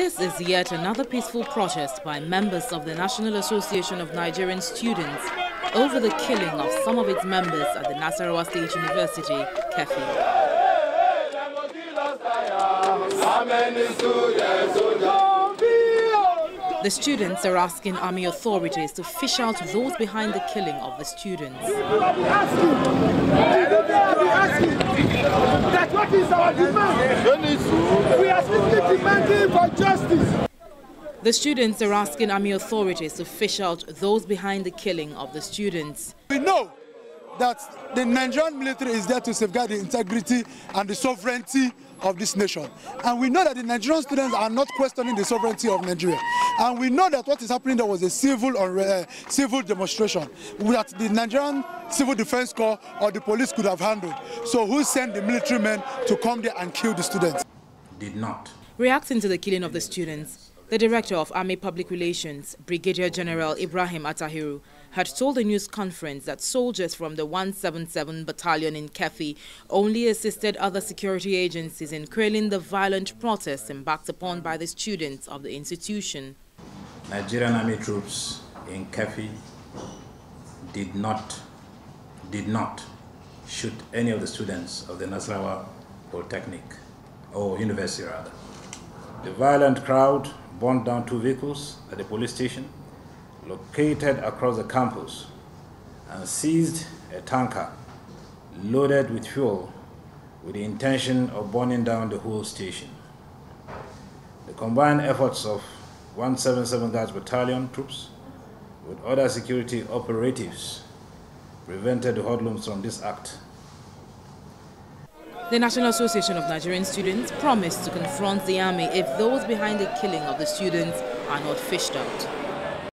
This is yet another peaceful protest by members of the National Association of Nigerian Students over the killing of some of its members at the Nasarawa State University, Keffi. The students are asking army authorities to fish out those behind the killing of the students. For justice. The students are asking army authorities to fish out those behind the killing of the students. We know that the Nigerian military is there to safeguard the integrity and the sovereignty of this nation. And we know that the Nigerian students are not questioning the sovereignty of Nigeria. And we know that what is happening there was a civil or uh, civil demonstration that the Nigerian Civil Defense Corps or the police could have handled. So who sent the military men to come there and kill the students? Did not. Reacting to the killing of the students, the director of Army Public Relations, Brigadier General Ibrahim Attahiru, had told a news conference that soldiers from the 177 Battalion in Keffi only assisted other security agencies in quelling the violent protests embarked upon by the students of the institution. Nigerian Army troops in Keffi did not, did not shoot any of the students of the Nasarawa Polytechnic, or university rather. The violent crowd burned down two vehicles at the police station located across the campus and seized a tanker loaded with fuel with the intention of burning down the whole station. The combined efforts of 177 Guards Battalion troops with other security operatives prevented the hoodlums from this act the National Association of Nigerian Students promised to confront the army if those behind the killing of the students are not fished out.